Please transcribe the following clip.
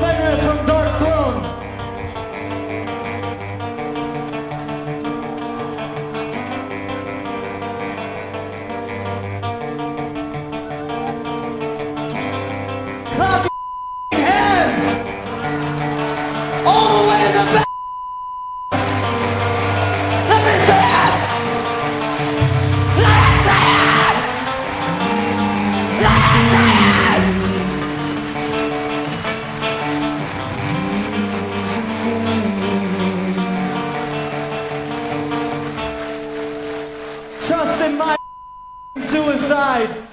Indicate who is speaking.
Speaker 1: favor my suicide.